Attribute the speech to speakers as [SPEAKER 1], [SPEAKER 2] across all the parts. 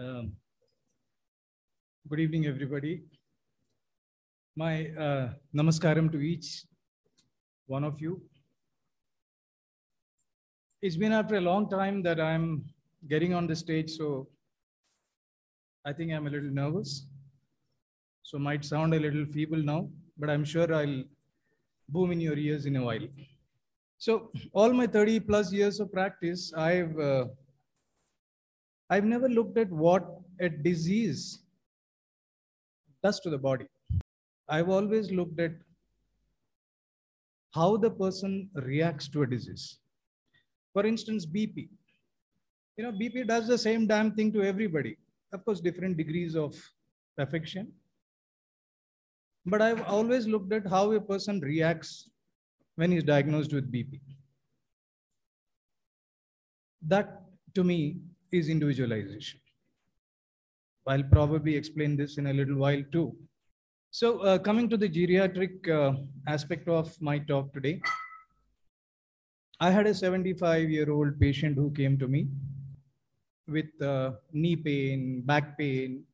[SPEAKER 1] Um, good evening, everybody. My uh, namaskaram to each one of you. It's been after a long time that I'm getting on the stage, so I think I'm a little nervous. So might sound a little feeble now, but I'm sure I'll boom in your ears in a while. So all my 30 plus years of practice, I've uh, I've never looked at what a disease does to the body. I've always looked at how the person reacts to a disease. For instance, BP. You know, BP does the same damn thing to everybody. Of course, different degrees of affection. But I've always looked at how a person reacts when he's diagnosed with BP. That to me is individualization. I'll probably explain this in a little while too. So uh, coming to the geriatric uh, aspect of my talk today, I had a 75 year old patient who came to me with uh, knee pain, back pain,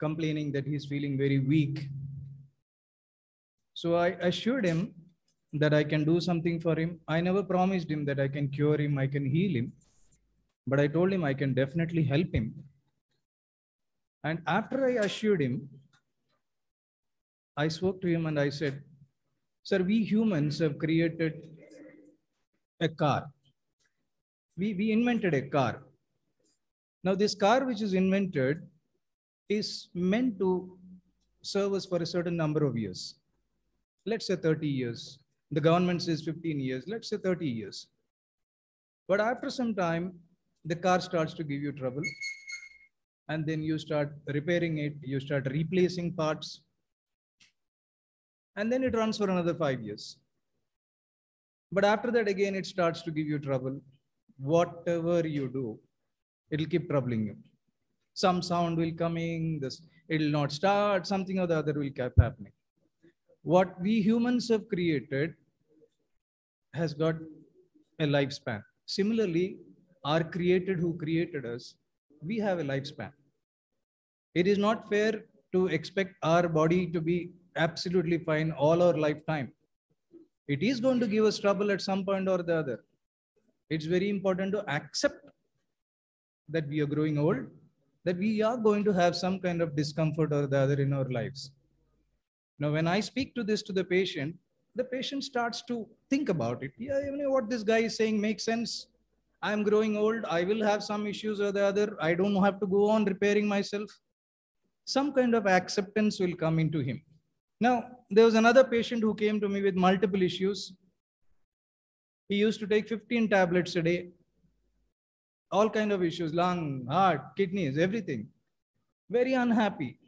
[SPEAKER 1] complaining that he's feeling very weak. So I assured him that I can do something for him. I never promised him that I can cure him, I can heal him. But I told him I can definitely help him. And after I assured him, I spoke to him and I said, Sir, we humans have created a car. We, we invented a car. Now, this car which is invented is meant to serve us for a certain number of years. Let's say 30 years. The government says 15 years. Let's say 30 years. But after some time, the car starts to give you trouble and then you start repairing it you start replacing parts and then it runs for another 5 years. But after that again it starts to give you trouble. Whatever you do it'll keep troubling you. Some sound will coming this it'll not start something or the other will keep happening. What we humans have created has got a lifespan. Similarly are created who created us, we have a lifespan. It is not fair to expect our body to be absolutely fine all our lifetime. It is going to give us trouble at some point or the other. It's very important to accept that we are growing old, that we are going to have some kind of discomfort or the other in our lives. Now, when I speak to this to the patient, the patient starts to think about it. Yeah, you know what this guy is saying makes sense I'm growing old. I will have some issues or the other. I don't have to go on repairing myself. Some kind of acceptance will come into him. Now, there was another patient who came to me with multiple issues. He used to take 15 tablets a day, all kind of issues, lung, heart, kidneys, everything. Very unhappy.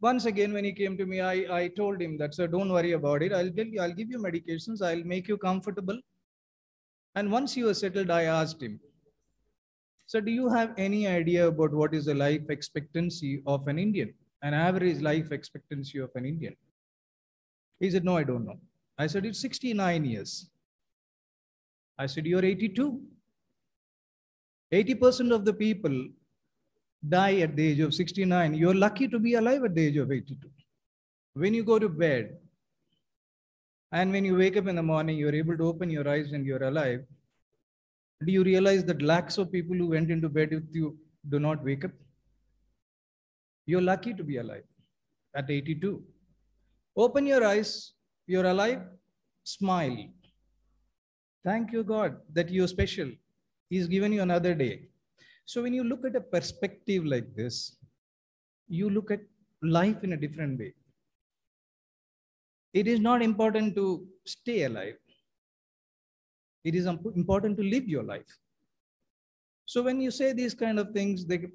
[SPEAKER 1] Once again, when he came to me, I, I told him that, sir, don't worry about it. I'll tell you, I'll give you medications. I'll make you comfortable. And once he was settled, I asked him, So, do you have any idea about what is the life expectancy of an Indian, an average life expectancy of an Indian? He said, No, I don't know. I said, It's 69 years. I said, You're 82. 80% of the people die at the age of 69. You're lucky to be alive at the age of 82. When you go to bed, and when you wake up in the morning, you're able to open your eyes and you're alive. Do you realize that lakhs of people who went into bed with you do not wake up? You're lucky to be alive at 82. Open your eyes, you're alive, smile. Thank you, God, that you're special. He's given you another day. So when you look at a perspective like this, you look at life in a different way it is not important to stay alive. It is important to live your life. So when you say these kind of things, they,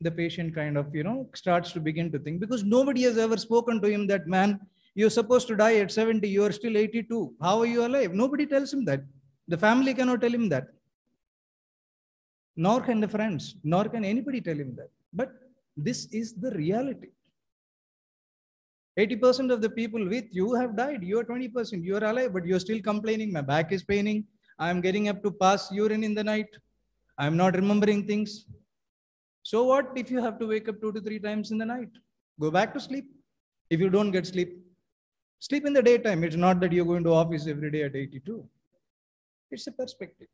[SPEAKER 1] the patient kind of, you know, starts to begin to think because nobody has ever spoken to him that, man, you're supposed to die at 70, you are still 82. How are you alive? Nobody tells him that. The family cannot tell him that. Nor can the friends, nor can anybody tell him that. But this is the reality. 80% of the people with you have died. You're 20%. You're alive, but you're still complaining. My back is paining. I'm getting up to pass urine in the night. I'm not remembering things. So what if you have to wake up two to three times in the night? Go back to sleep. If you don't get sleep, sleep in the daytime. It's not that you're going to office every day at 82. It's a perspective.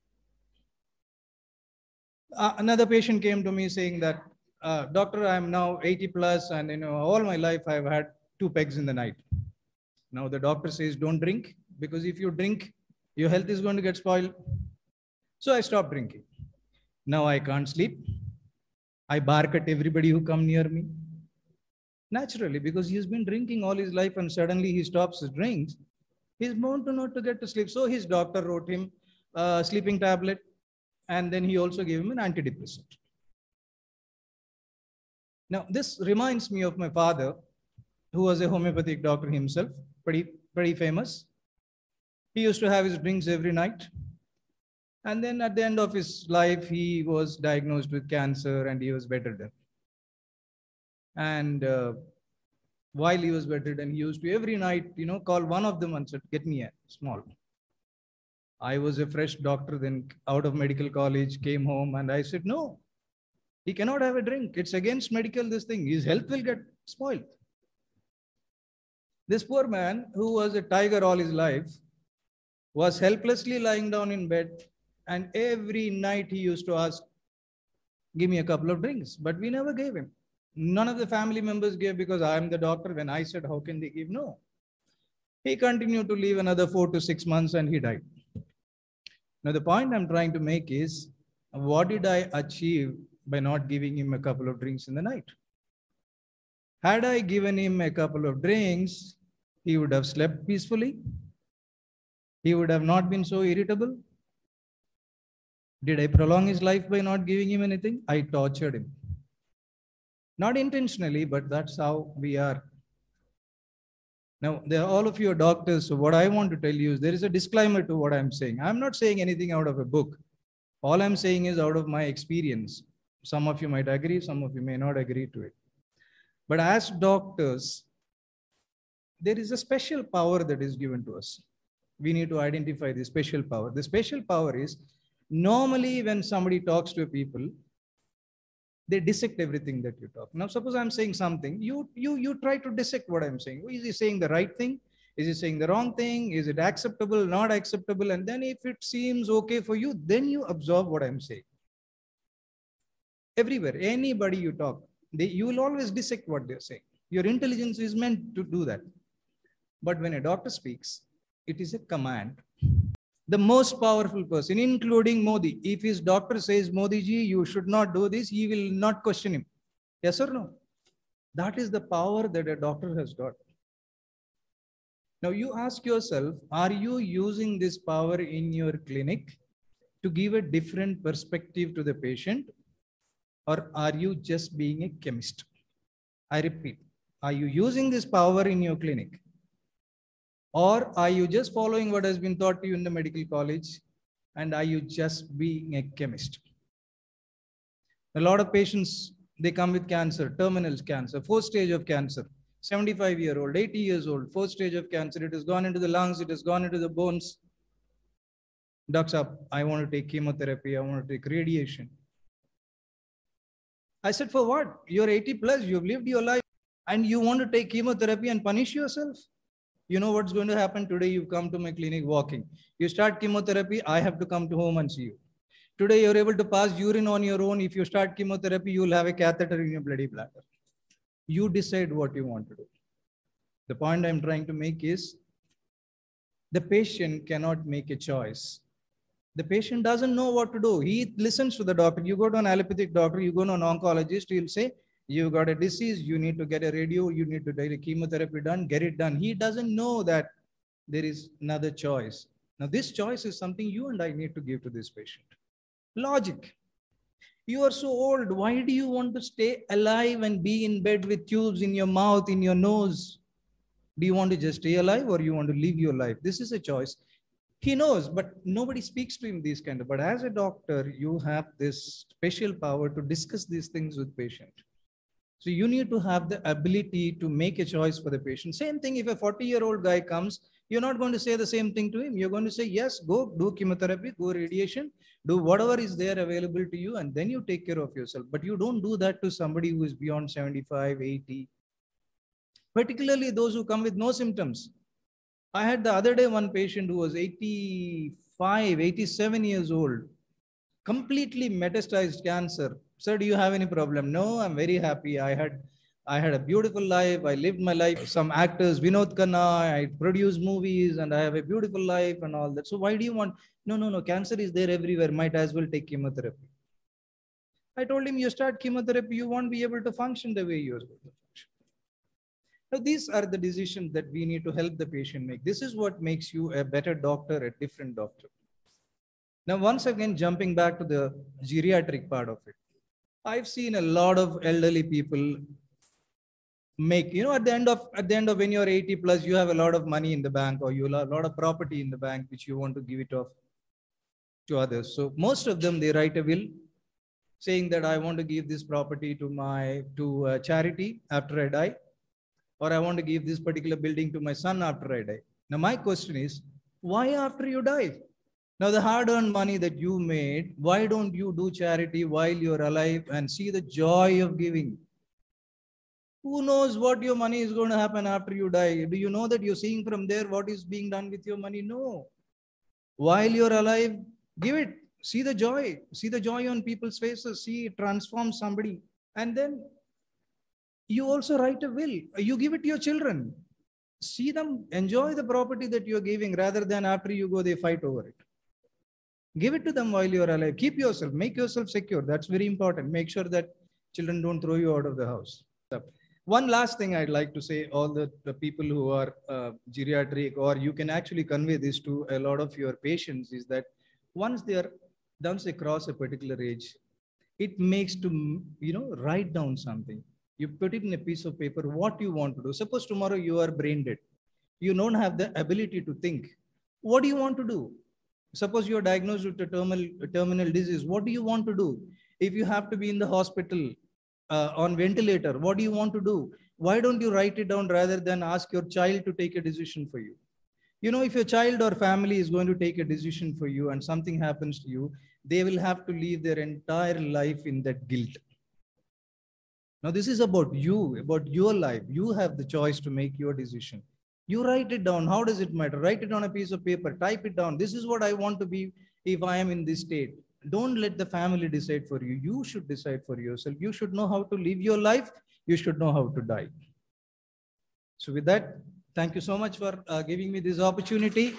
[SPEAKER 1] Uh, another patient came to me saying that, uh, doctor, I'm now 80 plus and you know, all my life I've had two pegs in the night. Now the doctor says, don't drink because if you drink, your health is going to get spoiled. So I stopped drinking. Now I can't sleep. I bark at everybody who come near me. Naturally, because he's been drinking all his life and suddenly he stops his drinks, he's bound to not to get to sleep. So his doctor wrote him a sleeping tablet and then he also gave him an antidepressant. Now, this reminds me of my father, who was a homeopathic doctor himself, pretty, pretty famous. He used to have his drinks every night. And then at the end of his life, he was diagnosed with cancer and he was better bedridden. And uh, while he was better bedridden, he used to every night, you know, call one of them and said, get me a small. I was a fresh doctor then out of medical college, came home and I said, no, he cannot have a drink. It's against medical, this thing. His health will get spoiled. This poor man, who was a tiger all his life, was helplessly lying down in bed. And every night he used to ask, Give me a couple of drinks. But we never gave him. None of the family members gave because I am the doctor. When I said, How can they give? No. He continued to live another four to six months and he died. Now, the point I'm trying to make is what did I achieve by not giving him a couple of drinks in the night? Had I given him a couple of drinks, he would have slept peacefully. He would have not been so irritable. Did I prolong his life by not giving him anything? I tortured him. Not intentionally, but that's how we are. Now, there are all of you are doctors. So, what I want to tell you is there is a disclaimer to what I'm saying. I'm not saying anything out of a book. All I'm saying is out of my experience. Some of you might agree, some of you may not agree to it. But as doctors, there is a special power that is given to us. We need to identify the special power. The special power is normally when somebody talks to people, they dissect everything that you talk. Now, suppose I'm saying something, you you you try to dissect what I'm saying. Is he saying the right thing? Is he saying the wrong thing? Is it acceptable, not acceptable? And then if it seems okay for you, then you absorb what I'm saying. Everywhere, anybody you talk, they, you will always dissect what they're saying. Your intelligence is meant to do that. But when a doctor speaks, it is a command. The most powerful person, including Modi, if his doctor says, Modi ji, you should not do this, he will not question him. Yes or no? That is the power that a doctor has got. Now you ask yourself, are you using this power in your clinic to give a different perspective to the patient? Or are you just being a chemist? I repeat, are you using this power in your clinic? Or are you just following what has been taught to you in the medical college? And are you just being a chemist? A lot of patients, they come with cancer, terminal cancer, fourth stage of cancer, 75 year old, 80 years old, fourth stage of cancer. It has gone into the lungs, it has gone into the bones. Ducks up, I want to take chemotherapy, I want to take radiation. I said, for what? You're 80 plus, you've lived your life, and you want to take chemotherapy and punish yourself? You know what's going to happen today? You come to my clinic walking. You start chemotherapy, I have to come to home and see you. Today, you're able to pass urine on your own. If you start chemotherapy, you'll have a catheter in your bloody bladder. You decide what you want to do. The point I'm trying to make is the patient cannot make a choice. The patient doesn't know what to do. He listens to the doctor. You go to an allopathic doctor, you go to an oncologist, he'll say, you got a disease, you need to get a radio, you need to get a chemotherapy done, get it done. He doesn't know that there is another choice. Now, this choice is something you and I need to give to this patient. Logic. You are so old. Why do you want to stay alive and be in bed with tubes in your mouth, in your nose? Do you want to just stay alive or you want to live your life? This is a choice. He knows, but nobody speaks to him these kind of. But as a doctor, you have this special power to discuss these things with patient. So you need to have the ability to make a choice for the patient. Same thing if a 40 year old guy comes You're not going to say the same thing to him. You're going to say, yes, go do chemotherapy, go radiation, do whatever is there available to you, and then you take care of yourself. But you don't do that to somebody who is beyond 75, 80, particularly those who come with no symptoms. I had the other day one patient who was 85, 87 years old, completely metastasized cancer. Sir, do you have any problem? No, I'm very happy. I had I had a beautiful life. I lived my life. Some actors, Vinod Khanna, I produce movies and I have a beautiful life and all that. So why do you want? No, no, no. Cancer is there everywhere. Might as well take chemotherapy. I told him, you start chemotherapy, you won't be able to function the way you're supposed to function. Now, these are the decisions that we need to help the patient make. This is what makes you a better doctor, a different doctor. Now, once again, jumping back to the geriatric part of it, I've seen a lot of elderly people make you know at the end of at the end of when you're 80 plus you have a lot of money in the bank or you have a lot of property in the bank which you want to give it off to others. So most of them they write a will saying that i want to give this property to my to charity after i die or i want to give this particular building to my son after i die. Now my question is why after you die now the hard earned money that you made why don't you do charity while you're alive and see the joy of giving who knows what your money is going to happen after you die? Do you know that you're seeing from there what is being done with your money? No. While you're alive, give it. See the joy. See the joy on people's faces. See it transform somebody. And then you also write a will. You give it to your children. See them enjoy the property that you're giving rather than after you go, they fight over it. Give it to them while you're alive. Keep yourself, make yourself secure. That's very important. Make sure that children don't throw you out of the house. One last thing I'd like to say, all the, the people who are uh, geriatric, or you can actually convey this to a lot of your patients, is that once they are, once they cross a particular age, it makes to, you know, write down something. You put it in a piece of paper, what you want to do. Suppose tomorrow you are brain dead. You don't have the ability to think. What do you want to do? Suppose you're diagnosed with a terminal, a terminal disease. What do you want to do? If you have to be in the hospital uh, on ventilator what do you want to do why don't you write it down rather than ask your child to take a decision for you you know if your child or family is going to take a decision for you and something happens to you they will have to live their entire life in that guilt now this is about you about your life you have the choice to make your decision you write it down. How does it matter? Write it on a piece of paper. Type it down. This is what i want to be if i am in this state. Don't let the family decide for you. You should decide for yourself. You should know how to live your life. You should know how to die. So with that thank you so much for uh, giving me this opportunity